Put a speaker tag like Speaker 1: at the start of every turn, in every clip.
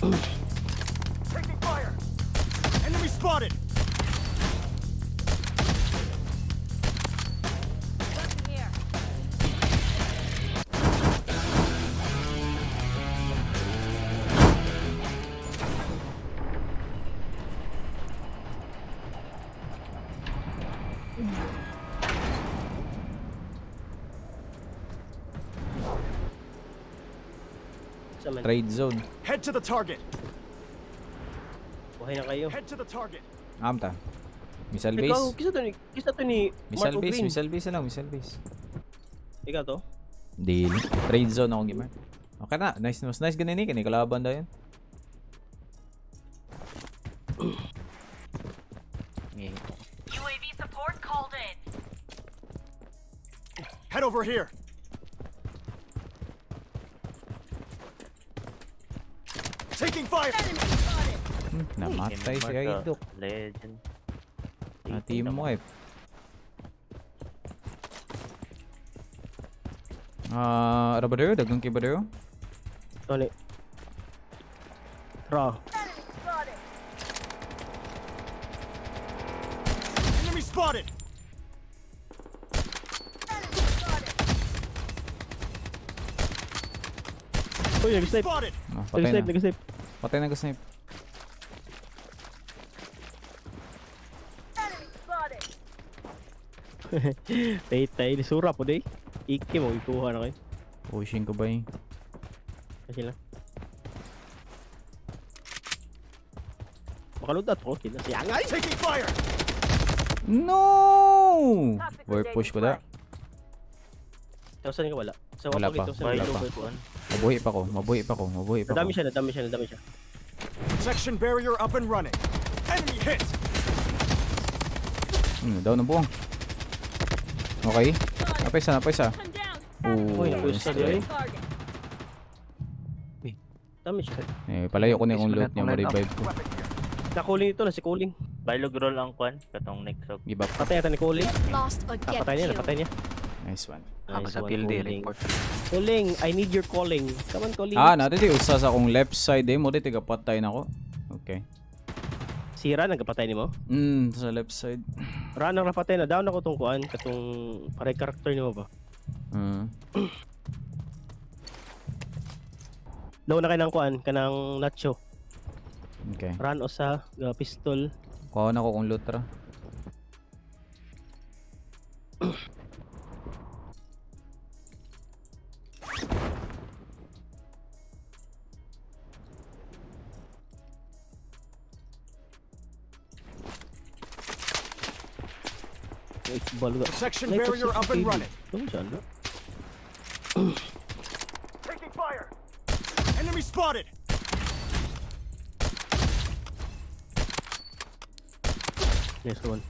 Speaker 1: Taking fire. Enemy spotted.
Speaker 2: Weapon here.
Speaker 3: Sa man.
Speaker 4: Trade zone.
Speaker 1: Head to the target.
Speaker 3: Buhay na kayo.
Speaker 1: Head to the target.
Speaker 4: Amta. Missile
Speaker 3: Ikaw,
Speaker 4: base.
Speaker 3: kisa to ni, kisa to ni
Speaker 4: Missile
Speaker 3: Marco
Speaker 4: base,
Speaker 3: Green.
Speaker 4: missile base na lang, missile base.
Speaker 3: Ikaw to?
Speaker 4: Deal. Trade zone ako gamer. Okay na, nice news. Nice ganun ni kini kalaban daw yun.
Speaker 2: UAV support called in.
Speaker 1: Head over here. Taking fire.
Speaker 4: Hmm, namatay si Aidok.
Speaker 5: Legend.
Speaker 4: Na team eh. Ah, uh, Rabadero, dagang kay Badero.
Speaker 3: Ano ni? Ra.
Speaker 1: Enemy spotted.
Speaker 3: Uy, nag-snipe.
Speaker 1: Spotted.
Speaker 4: Ah, patay na.
Speaker 3: nag-snipe.
Speaker 4: Patay na snipe.
Speaker 3: Tay-tay, lisura po day. Iki mo, ikuha na kayo.
Speaker 4: Pushing ko ba eh?
Speaker 3: Kasi lang. Makaludat ko, kina si Angay.
Speaker 1: Taking fire.
Speaker 4: No! Work push ko da.
Speaker 3: Tapos saan ka wala? Sa
Speaker 4: Wala pa, wala pa. Mabuhi pa ko, mabuhi pa ko, mabuhi pa
Speaker 3: Nadami
Speaker 4: ko.
Speaker 3: siya, nadami siya, nadami siya.
Speaker 1: Protection barrier up and running. Enemy hit.
Speaker 4: Hmm, down na buwang. Okay. Napay isa, napay isa.
Speaker 2: One down.
Speaker 4: Oo,
Speaker 3: Uy, push
Speaker 4: nice
Speaker 3: na
Speaker 4: try.
Speaker 3: din.
Speaker 2: Target.
Speaker 3: Dami siya.
Speaker 4: Eh, palayo ko na yung loot niya, ma-revive ko.
Speaker 3: Nakuling ito na si Kuling.
Speaker 5: Bailog roll ang kwan. Katong next up.
Speaker 4: Give up.
Speaker 3: Patay yata ni Kuling.
Speaker 2: Lost
Speaker 3: Ah, niya, napatay niya.
Speaker 4: Nice one.
Speaker 6: Ako sa
Speaker 3: one,
Speaker 6: report.
Speaker 3: Kuling, I need your calling. Come on, Kuling.
Speaker 4: Ah, natin di usa sa akong left side eh. Mo di tiga patay na ko. Okay.
Speaker 3: Sira, nagkapatay ni mo.
Speaker 4: Hmm, sa left side.
Speaker 3: Run ang napatay na. Down ako tong kuan. Katong paray karakter ni mo ba?
Speaker 4: Hmm.
Speaker 3: Down na kayo ng kuan. Kanang nacho.
Speaker 4: Okay.
Speaker 3: Run o sa uh, pistol.
Speaker 4: Kuha na ko kung loot ra.
Speaker 3: Wait, balga.
Speaker 1: Protection
Speaker 3: Like,
Speaker 1: barrier up and running.
Speaker 3: Ano siya, no?
Speaker 1: Taking fire. Enemy spotted.
Speaker 3: Next one.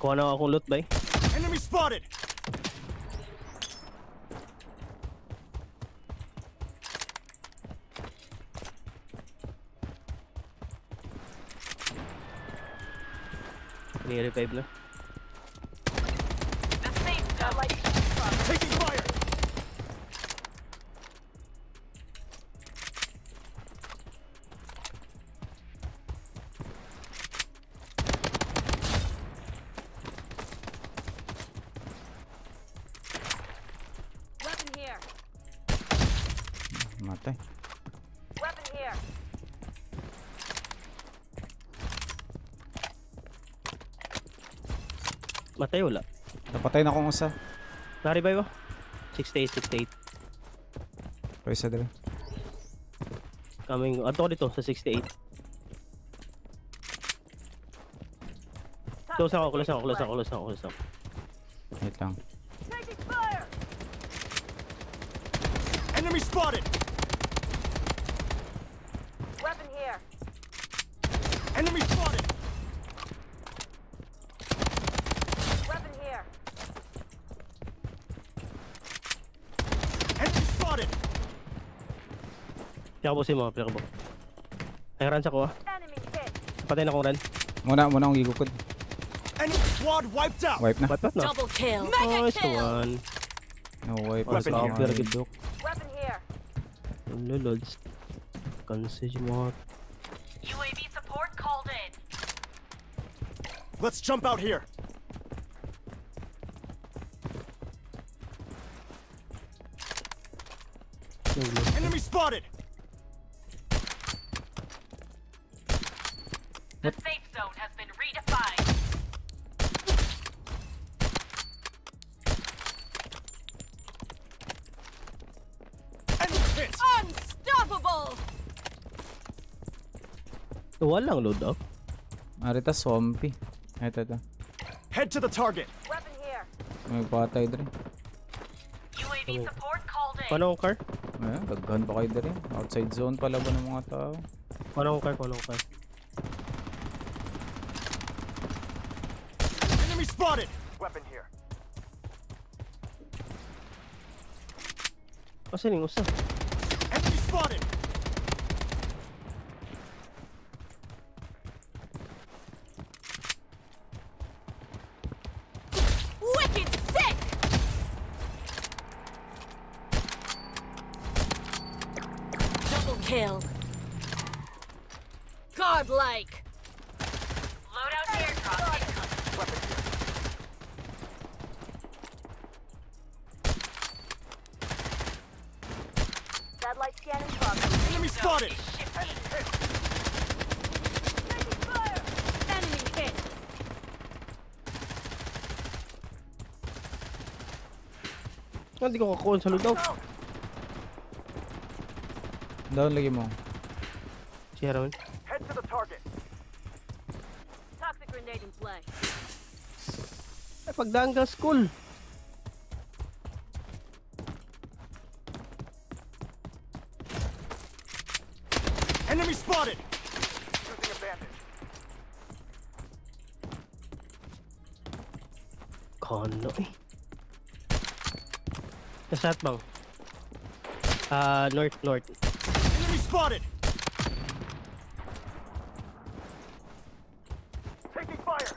Speaker 3: Kuha na akong loot, bay.
Speaker 1: Enemy spotted.
Speaker 3: Ni-revive na.
Speaker 2: The safe zone.
Speaker 1: Taking fire.
Speaker 2: Weapon
Speaker 4: Matay
Speaker 3: wala.
Speaker 4: Napatay na akong usa.
Speaker 3: Na-revive ako. 68, 68.
Speaker 4: Pa isa dali.
Speaker 3: Coming. Ato ko dito sa 68. Close ako, close ako, close ako, close ako, close ako.
Speaker 4: Wait lang.
Speaker 1: Enemy spotted.
Speaker 2: Weapon here.
Speaker 1: Enemy spotted.
Speaker 2: Weapon here.
Speaker 1: Enemy spotted.
Speaker 3: Pinakabusin mo, pinakabuk. Ay, runs ako ah. Patay na akong run.
Speaker 4: Muna, muna akong gigukod.
Speaker 1: Enemy squad wiped out.
Speaker 4: Wipe na.
Speaker 3: Wipe out na.
Speaker 2: Double kill.
Speaker 3: Nice one.
Speaker 4: No wipe.
Speaker 1: Weapon
Speaker 4: Sa
Speaker 1: here.
Speaker 4: mga idok.
Speaker 2: Weapon here.
Speaker 3: Kansi si mga...
Speaker 2: UAV support called in.
Speaker 1: Let's jump out here. Enemy spotted.
Speaker 2: The safe zone has been redefined. Unstoppable!
Speaker 3: Walang load up.
Speaker 4: Arita zombie. Ito, ito.
Speaker 1: Head to the target.
Speaker 2: Weapon here.
Speaker 4: May patay din.
Speaker 2: UAV support called in.
Speaker 3: Paano car?
Speaker 4: Ayan, daghan pa kayo din. Outside zone pala ba ng mga tao?
Speaker 3: Paano car? Paano car?
Speaker 1: Enemy spotted. Weapon here.
Speaker 3: Asan yung usa?
Speaker 1: Enemy spotted.
Speaker 2: Wicked sick! Double kill. Godlike. Loadout airdrop incoming.
Speaker 1: Spotted.
Speaker 3: Hindi ko kakuha sa load out.
Speaker 4: Down lagi mo.
Speaker 3: Si Haraman.
Speaker 1: Head to the target.
Speaker 2: Toxic grenade in play.
Speaker 3: Ay, pagdaan ka school.
Speaker 1: Enemy spotted. Using a bandage.
Speaker 3: Kono eh. Nasat bang? Ah, north, north.
Speaker 1: Enemy spotted. Taking fire.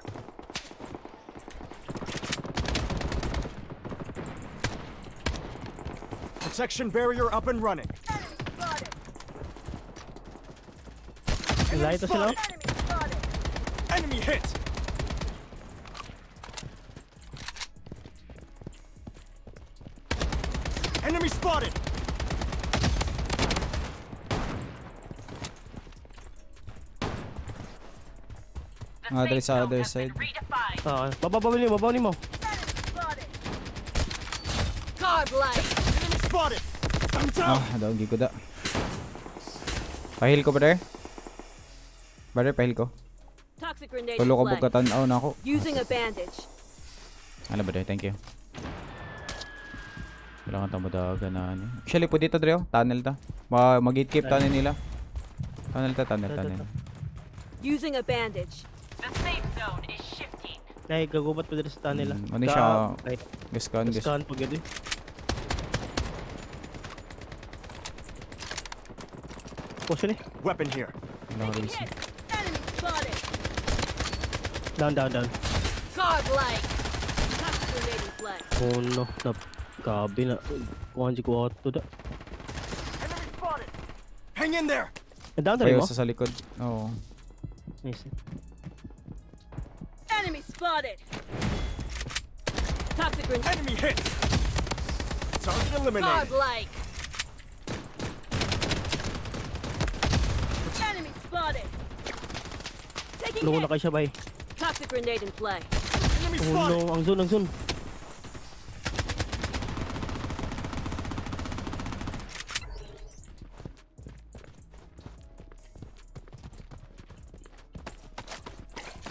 Speaker 1: Protection barrier up and running.
Speaker 3: Lahat ito sila.
Speaker 2: Enemy
Speaker 1: hit. Enemy spotted.
Speaker 4: Ah, there
Speaker 2: safe
Speaker 4: is other side.
Speaker 3: Ah, bababa mo, bababa mo.
Speaker 2: Spotted. Godlike.
Speaker 1: Enemy spotted. I'm down.
Speaker 4: Ah, down gid ko da. Pahil ko brother. Brother, pahil ko. Tulo
Speaker 2: in
Speaker 4: ka
Speaker 2: play.
Speaker 4: bukatan aw na ako.
Speaker 2: Using a bandage.
Speaker 4: Ano ba thank you. Wala kang tamudaga na ano. Actually po dito Dre, oh. tunnel ta. Ma mag-gatekeep tunnel nila. Tunnel ta, tunnel, tunnel.
Speaker 2: Using a bandage. The safe zone is shifting.
Speaker 3: Ay, gagubat pa dito sa tunnel ah.
Speaker 4: Mm, ano siya? Gaskan, gas.
Speaker 3: Gaskahan po gano'n. Push ni.
Speaker 1: Weapon here.
Speaker 4: Ko rin.
Speaker 2: Enemy spotted.
Speaker 3: Down, down, down.
Speaker 2: Godlike.
Speaker 3: Oh no, na gabi na. Kuhan si ko ato da.
Speaker 1: Hang in there.
Speaker 3: Down na rin
Speaker 4: Payo
Speaker 3: mo?
Speaker 4: sa sa likod. Oo.
Speaker 3: Nice.
Speaker 2: Enemy spotted. Toxic grenade.
Speaker 1: Enemy hit. Target eliminated.
Speaker 2: Godlike. Enemy spotted. Taking
Speaker 3: Luko na kayo siya, bay.
Speaker 2: Toxic grenade in play.
Speaker 1: Enemy
Speaker 3: Oh
Speaker 1: spotted.
Speaker 3: no, ang zone, ang zone.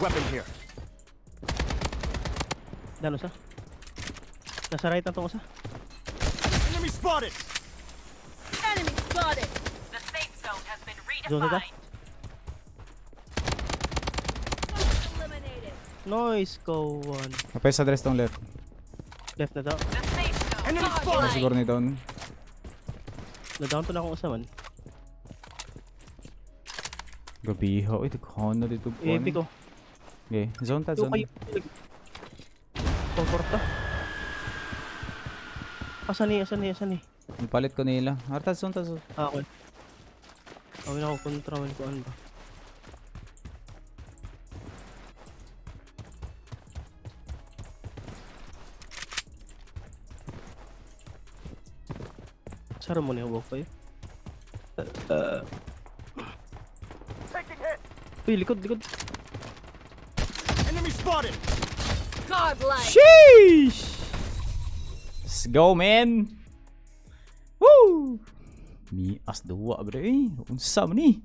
Speaker 1: Weapon here.
Speaker 3: Down usa. Nasa right na tong usa.
Speaker 1: Enemy spotted.
Speaker 2: Enemy spotted. The safe zone has been redefined. Eliminated.
Speaker 3: Nice, go one.
Speaker 4: Payo sa dress tong left.
Speaker 3: Left na daw.
Speaker 4: Ano siguro ni down.
Speaker 3: Na down to na akong usa man.
Speaker 4: Gabiha. Uy, daghan na dito.
Speaker 3: Eh, ko.
Speaker 4: Okay, zone ta, zone.
Speaker 3: Komporta. Asan ni, asan ni, asan ni?
Speaker 4: Palit ko nila. Arta, zone ta, zone.
Speaker 3: Ah, okay. Awin ako kontra, awin ko ano ba? Sara mo niya walk kayo. Uh,
Speaker 1: Taking hit!
Speaker 3: Uy, likod, likod.
Speaker 1: Enemy spotted!
Speaker 2: Godlike.
Speaker 4: Sheesh! Let's go, man! Woo! Mi as duwa, bro. Eh, unsa man ni?